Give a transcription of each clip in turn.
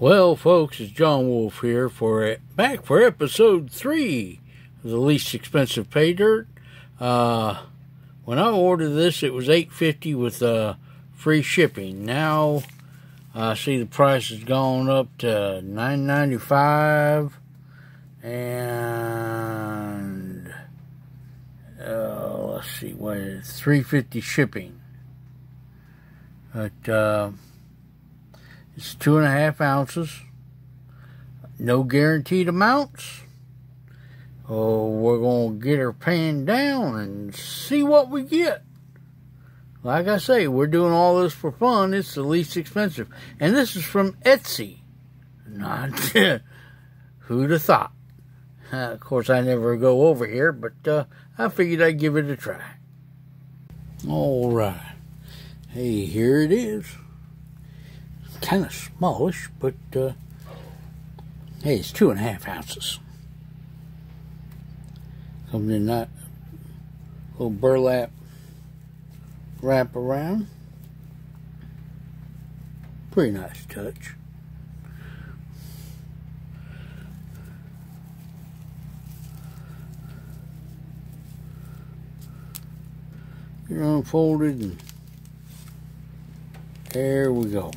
Well, folks, it's John Wolf here for back for episode three of the least expensive pay dirt. Uh, when I ordered this, it was eight fifty with uh, free shipping. Now I see the price has gone up to nine ninety five, and uh, let's see what three fifty shipping. But uh, it's two and a half ounces. No guaranteed amounts. Oh, we're going to get her pan down and see what we get. Like I say, we're doing all this for fun. It's the least expensive. And this is from Etsy. Not who'd have thought. Uh, of course, I never go over here, but uh, I figured I'd give it a try. All right. Hey, here it is kind of smallish, but uh, hey, it's two and a half ounces. Comes in that little burlap wrap around. Pretty nice touch. Get unfolded and there we go.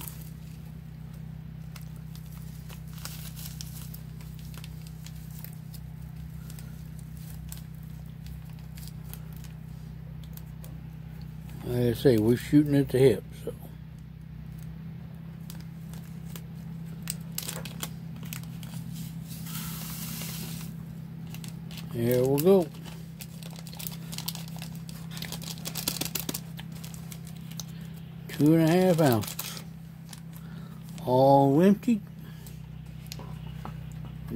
Like I say, we're shooting at the hip, so. Here we go. Two and a half ounces. All empty.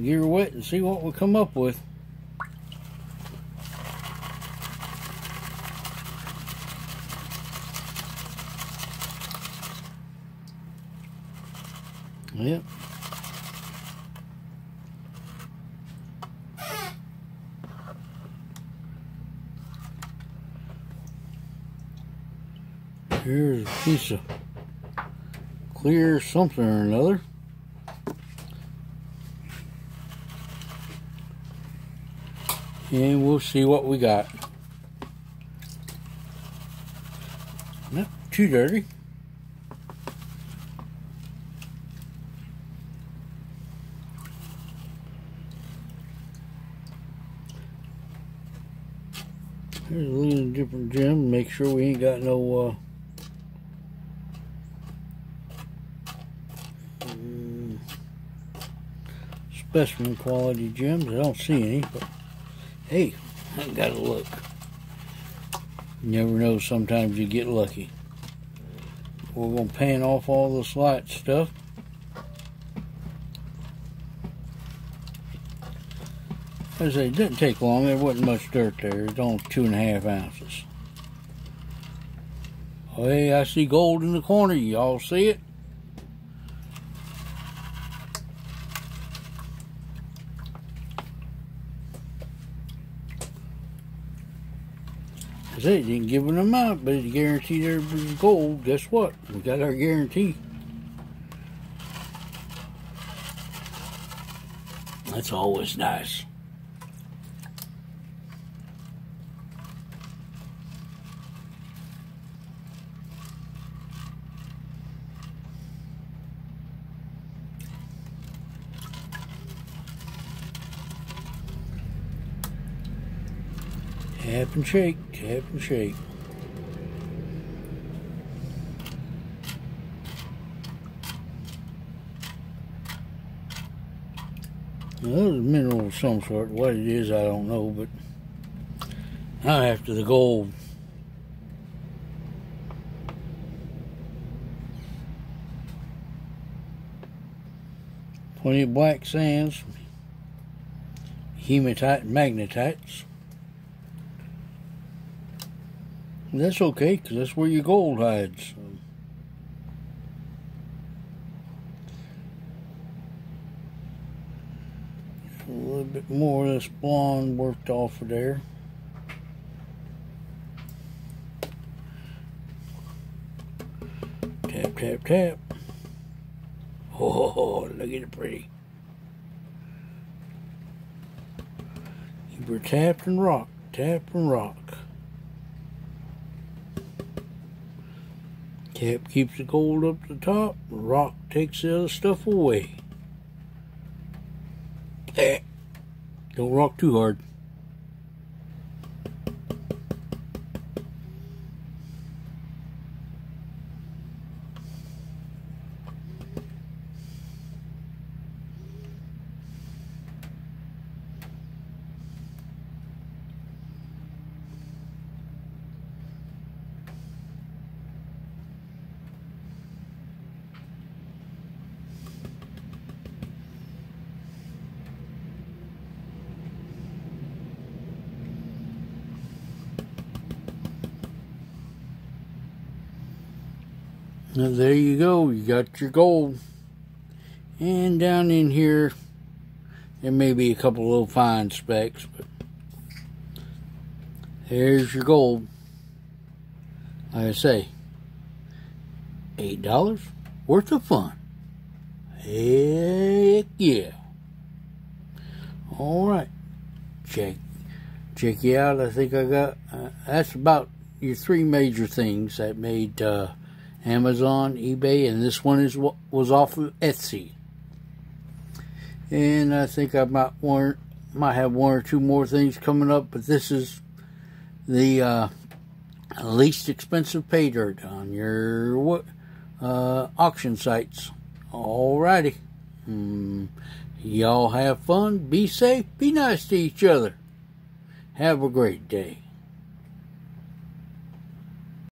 Get her wet and see what we come up with. Yep. Here's a piece of clear something or another. And we'll see what we got. Not too dirty. Here's a little different gem. Make sure we ain't got no uh, mm, specimen quality gems. I don't see any, but hey, I got to look. You never know. Sometimes you get lucky. We're gonna pan off all this light stuff. As I say, it didn't take long. There wasn't much dirt there. It's only two and a half ounces. Oh, hey, I see gold in the corner. Y'all see it? I say, didn't give an amount, but it guaranteed was gold. Guess what? We got our guarantee. That's always nice. Tap and shake, tap and shake. Now, there's a mineral of some sort. What it is, I don't know, but I'm after the gold. Plenty of black sands, hematite, magnetites. That's okay, because that's where your gold hides. a little bit more of this blonde worked off of there. Tap, tap, tap. Oh, look at it pretty. We're tapped and rock, tap and rock. Tap keeps the gold up the top, rock takes the other stuff away. Don't rock too hard. Now there you go, you got your gold. And down in here, there may be a couple little fine specks, but there's your gold. Like I say, $8 worth of fun. Heck yeah. All right. Check check you out. I think I got, uh, that's about your three major things that made uh, Amazon, eBay, and this one is was off of Etsy. And I think I might one might have one or two more things coming up, but this is the uh, least expensive pay dirt on your uh, auction sites. Alrighty. Mm, y'all have fun, be safe, be nice to each other. Have a great day.